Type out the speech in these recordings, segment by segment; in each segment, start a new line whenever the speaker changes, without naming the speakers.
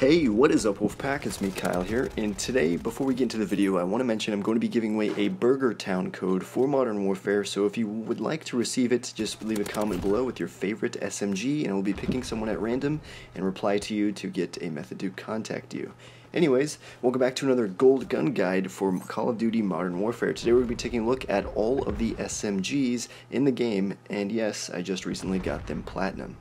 Hey, what is up Wolfpack? It's me Kyle here, and today, before we get into the video, I want to mention I'm going to be giving away a Burger Town code for Modern Warfare, so if you would like to receive it, just leave a comment below with your favorite SMG, and we'll be picking someone at random and reply to you to get a method to contact you. Anyways, welcome back to another gold gun guide for Call of Duty Modern Warfare. Today we're going to be taking a look at all of the SMGs in the game, and yes, I just recently got them platinum.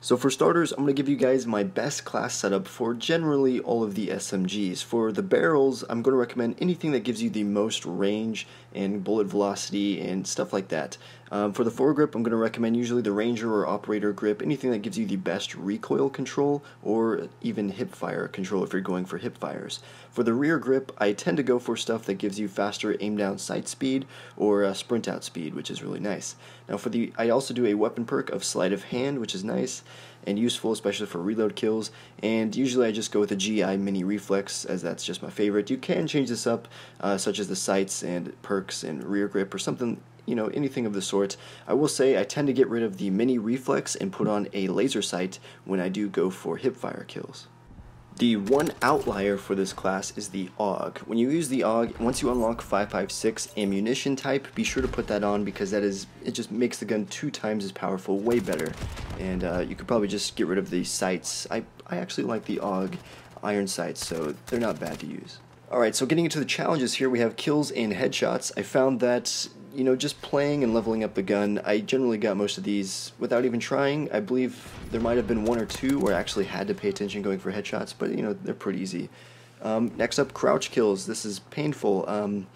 So for starters, I'm going to give you guys my best class setup for generally all of the SMGs. For the barrels, I'm going to recommend anything that gives you the most range and bullet velocity and stuff like that. Um, for the foregrip, I'm going to recommend usually the Ranger or Operator grip, anything that gives you the best recoil control or even hip fire control if you're going for hip fires. For the rear grip, I tend to go for stuff that gives you faster aim down sight speed or uh, sprint out speed, which is really nice. Now for the, I also do a weapon perk of sleight of hand, which is nice and useful, especially for reload kills. And usually I just go with a GI mini reflex, as that's just my favorite. You can change this up, uh, such as the sights and perks and rear grip or something you know, anything of the sort. I will say I tend to get rid of the mini reflex and put on a laser sight when I do go for hipfire kills. The one outlier for this class is the AUG. When you use the AUG, once you unlock 556 ammunition type, be sure to put that on because that is, it just makes the gun two times as powerful, way better. And uh, you could probably just get rid of the sights. I, I actually like the AUG iron sights, so they're not bad to use. Alright, so getting into the challenges here, we have kills and headshots. I found that you know, just playing and leveling up the gun, I generally got most of these without even trying. I believe there might have been one or two where I actually had to pay attention going for headshots, but, you know, they're pretty easy. Um, next up, crouch kills. This is painful. Um,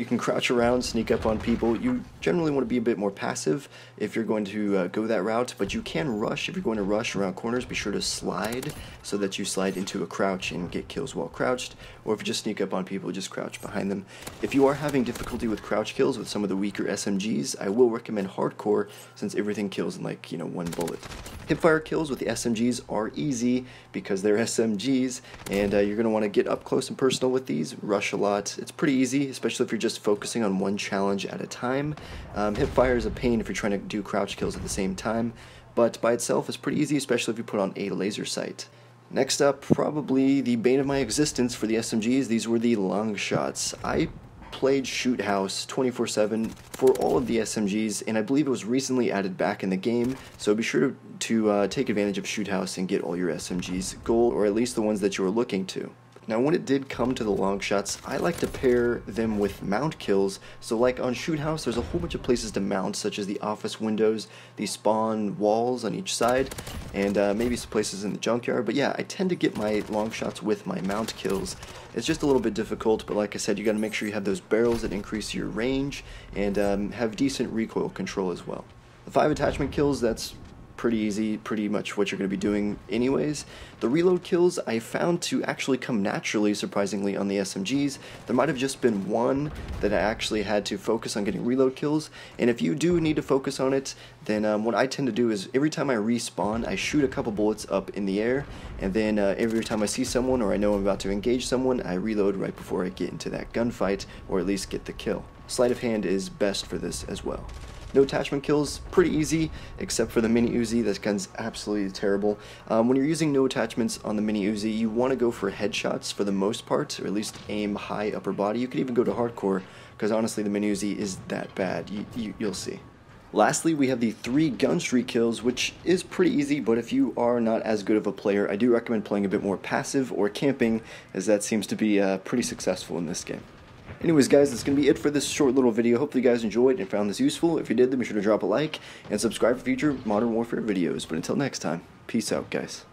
you can crouch around, sneak up on people. You generally want to be a bit more passive if you're going to uh, go that route, but you can rush. If you're going to rush around corners, be sure to slide so that you slide into a crouch and get kills while crouched. Or if you just sneak up on people, just crouch behind them. If you are having difficulty with crouch kills with some of the weaker SMGs, I will recommend hardcore since everything kills in like, you know, one bullet. Hipfire kills with the SMGs are easy because they're SMGs and uh, you're going to want to get up close and personal with these, rush a lot. It's pretty easy, especially if you're just focusing on one challenge at a time. Um, hipfire is a pain if you're trying to do crouch kills at the same time, but by itself it's pretty easy, especially if you put on a laser sight. Next up, probably the bane of my existence for the SMGs, these were the long shots. I played Shoot House 24-7 for all of the SMGs, and I believe it was recently added back in the game, so be sure to, uh, take advantage of Shoot House and get all your SMGs gold, or at least the ones that you are looking to. Now when it did come to the long shots, I like to pair them with mount kills. So like on Shoot House, there's a whole bunch of places to mount, such as the office windows, the spawn walls on each side, and uh, maybe some places in the junkyard. But yeah, I tend to get my long shots with my mount kills. It's just a little bit difficult, but like I said, you got to make sure you have those barrels that increase your range and um, have decent recoil control as well. The five attachment kills, that's pretty easy, pretty much what you're going to be doing anyways. The reload kills I found to actually come naturally, surprisingly, on the SMGs. There might have just been one that I actually had to focus on getting reload kills, and if you do need to focus on it, then um, what I tend to do is every time I respawn, I shoot a couple bullets up in the air, and then uh, every time I see someone or I know I'm about to engage someone, I reload right before I get into that gunfight, or at least get the kill. Sleight of hand is best for this as well. No attachment kills, pretty easy, except for the Mini Uzi, that gun's absolutely terrible. Um, when you're using no attachments on the Mini Uzi, you want to go for headshots for the most part, or at least aim high upper body. You could even go to hardcore, because honestly the Mini Uzi is that bad, you, you, you'll see. Lastly, we have the three gun streak kills, which is pretty easy, but if you are not as good of a player, I do recommend playing a bit more passive or camping, as that seems to be uh, pretty successful in this game. Anyways, guys, that's going to be it for this short little video. Hopefully you guys enjoyed and found this useful. If you did, then be sure to drop a like and subscribe for future Modern Warfare videos. But until next time, peace out, guys.